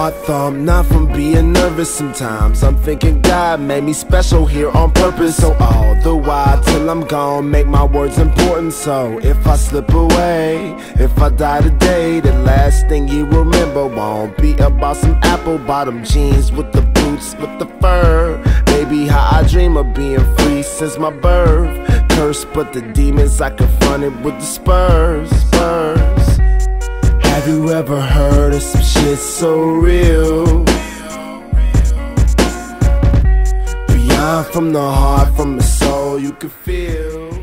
heart thump, not from being nervous sometimes. I'm thinking God made me special here on purpose. So all the while till I'm gone, make my words important. So if I slip away, if I die today, the last thing you remember won't be about some apple bottom jeans with the boots, with the fur. Maybe how I dream of being free since my birth. Cursed, but the demons I confronted with the spurs. spurs. You ever heard of some shit so real? Beyond from the heart, from the soul, you can feel.